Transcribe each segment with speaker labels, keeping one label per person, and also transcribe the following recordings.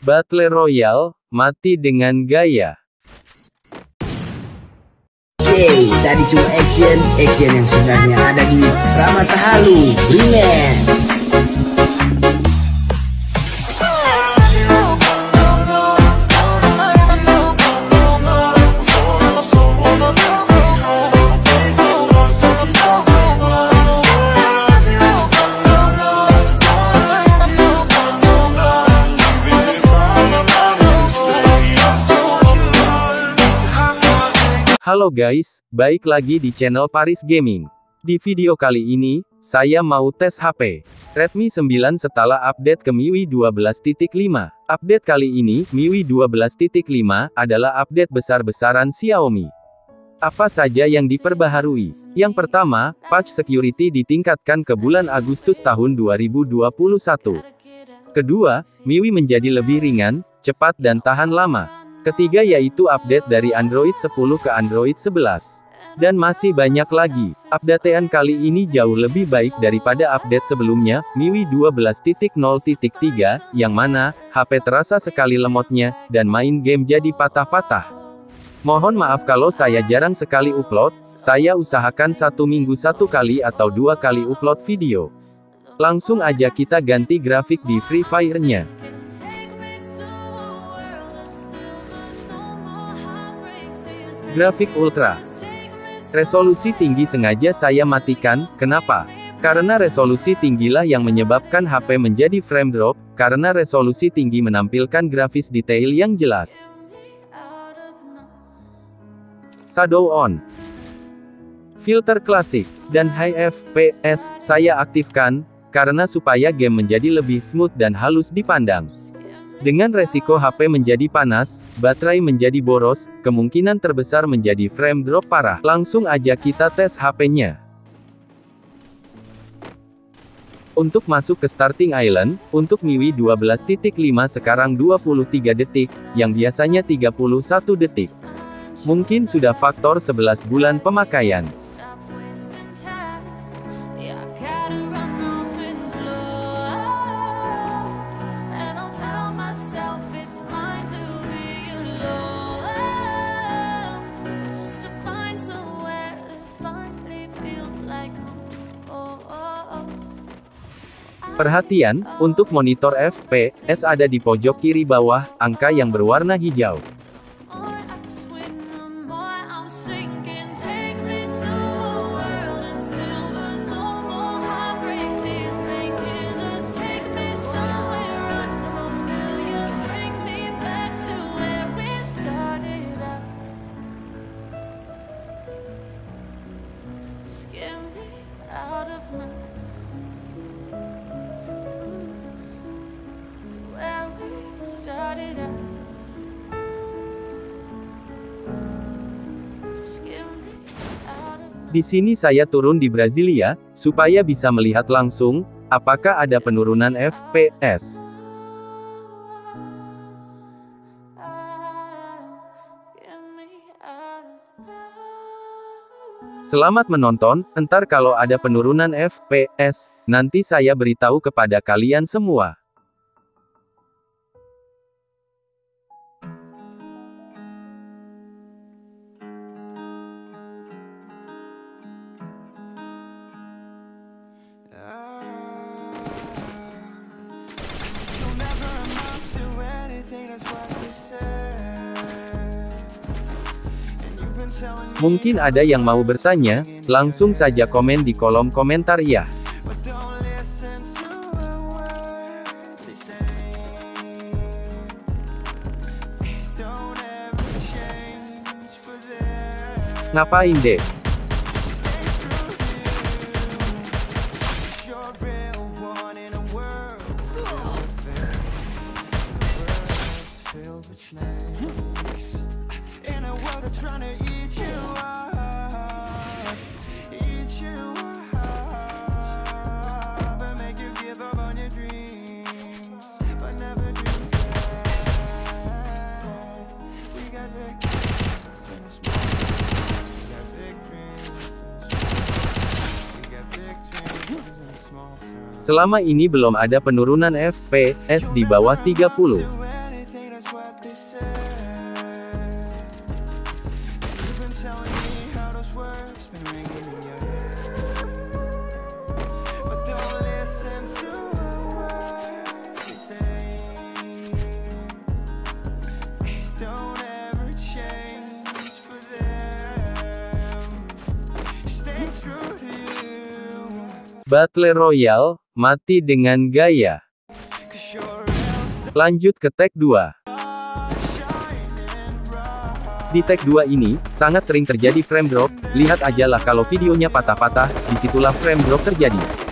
Speaker 1: Battle Royale, mati dengan gaya.
Speaker 2: Yeay, tadi cuma action, action yang sebenarnya ada di Ramatahalu, Remix.
Speaker 1: Halo guys, baik lagi di channel Paris Gaming. Di video kali ini, saya mau tes HP Redmi 9 setelah update ke MIUI 12.5. Update kali ini, MIUI 12.5, adalah update besar-besaran Xiaomi. Apa saja yang diperbaharui? Yang pertama, patch security ditingkatkan ke bulan Agustus tahun 2021. Kedua, MIUI menjadi lebih ringan, cepat dan tahan lama. Ketiga yaitu update dari Android 10 ke Android 11. Dan masih banyak lagi. Updatean kali ini jauh lebih baik daripada update sebelumnya, MIUI 12.0.3, yang mana, HP terasa sekali lemotnya, dan main game jadi patah-patah. Mohon maaf kalau saya jarang sekali upload, saya usahakan satu minggu satu kali atau dua kali upload video. Langsung aja kita ganti grafik di Free Fire-nya. Grafik Ultra. Resolusi tinggi sengaja saya matikan, kenapa? Karena resolusi tinggilah yang menyebabkan HP menjadi frame drop, karena resolusi tinggi menampilkan grafis detail yang jelas. Shadow on. Filter klasik, dan high FPS, saya aktifkan, karena supaya game menjadi lebih smooth dan halus dipandang. Dengan resiko HP menjadi panas, baterai menjadi boros, kemungkinan terbesar menjadi frame drop parah. Langsung aja kita tes HP-nya. Untuk masuk ke starting island, untuk MIUI 12.5 sekarang 23 detik, yang biasanya 31 detik. Mungkin sudah faktor 11 bulan pemakaian. Perhatian, untuk monitor FPS ada di pojok kiri bawah, angka yang berwarna hijau. Di sini saya turun di Brasilia, supaya bisa melihat langsung, apakah ada penurunan FPS. Selamat menonton, entar kalau ada penurunan FPS, nanti saya beritahu kepada kalian semua. Mungkin ada yang mau bertanya, langsung saja komen di kolom komentar ya. Ngapain deh? Selama ini belum ada penurunan FPS di bawah 30. Battle Royale, mati dengan gaya. Lanjut ke tag 2. Di tag 2 ini, sangat sering terjadi frame drop, lihat aja lah kalau videonya patah-patah, di situlah frame drop terjadi.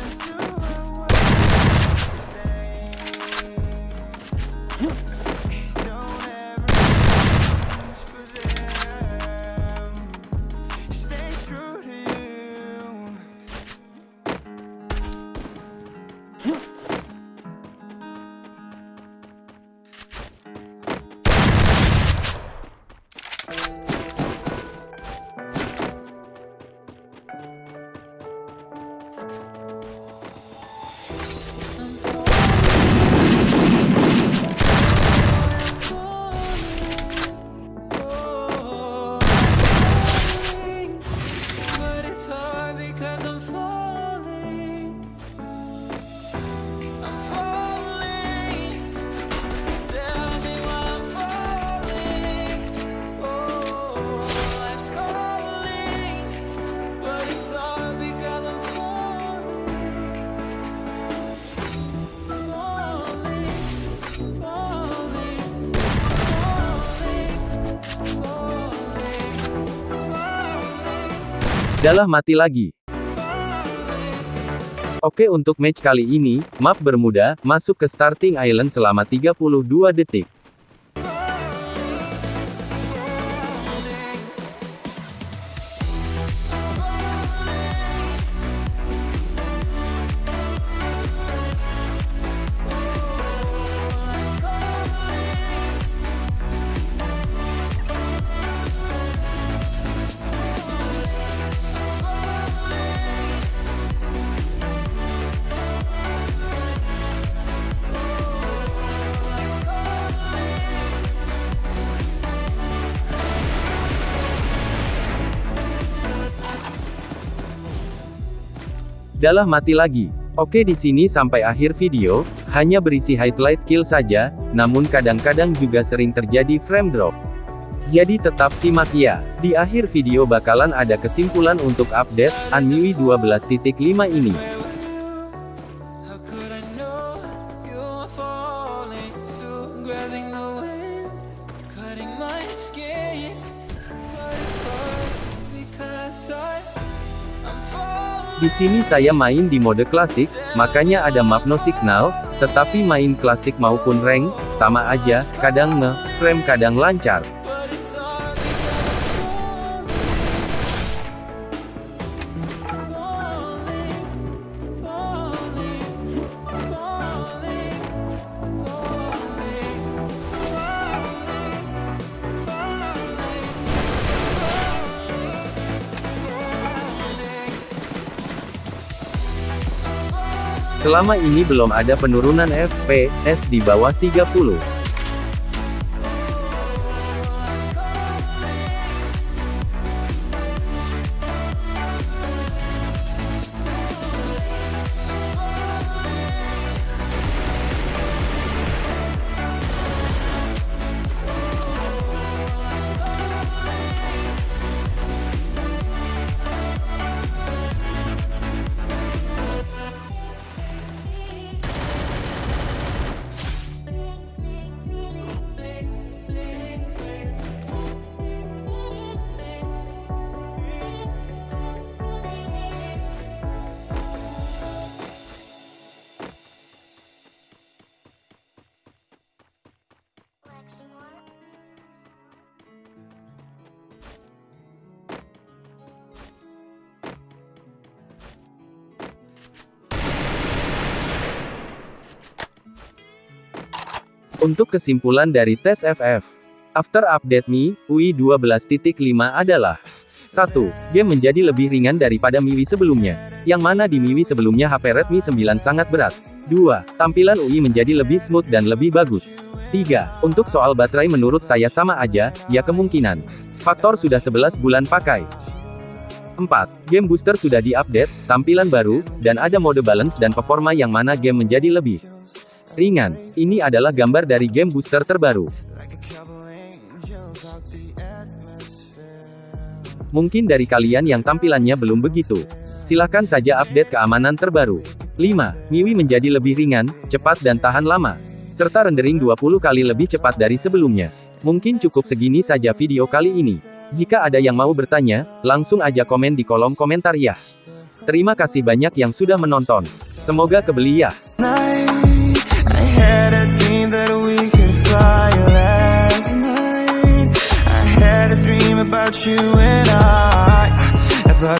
Speaker 3: sense
Speaker 1: Dalah mati lagi. Oke untuk match kali ini, map Bermuda, masuk ke starting island selama 32 detik. Dalah mati lagi. Oke di sini sampai akhir video, hanya berisi highlight kill saja, namun kadang-kadang juga sering terjadi frame drop. Jadi tetap simak ya. Di akhir video bakalan ada kesimpulan untuk update Unmui 12.5 ini. Di sini saya main di mode klasik, makanya ada map no signal, tetapi main klasik maupun rank, sama aja, kadang nge-frame kadang lancar. Selama ini belum ada penurunan FPS di bawah 30. Untuk kesimpulan dari tes FF, After update Mi, UI 12.5 adalah 1. Game menjadi lebih ringan daripada MIUI sebelumnya. Yang mana di MIUI sebelumnya HP Redmi 9 sangat berat. 2. Tampilan UI menjadi lebih smooth dan lebih bagus. 3. Untuk soal baterai menurut saya sama aja, ya kemungkinan. Faktor sudah 11 bulan pakai. 4. Game booster sudah diupdate, tampilan baru, dan ada mode balance dan performa yang mana game menjadi lebih ringan. Ini adalah gambar dari game booster terbaru. Mungkin dari kalian yang tampilannya belum begitu. Silahkan saja update keamanan terbaru. 5. MIUI menjadi lebih ringan, cepat dan tahan lama. Serta rendering 20 kali lebih cepat dari sebelumnya. Mungkin cukup segini saja video kali ini. Jika ada yang mau bertanya, langsung aja komen di kolom komentar ya. Terima kasih banyak yang sudah menonton. Semoga kebeli ya.
Speaker 3: Had a dream that we could fly last night. I had a dream about you and I.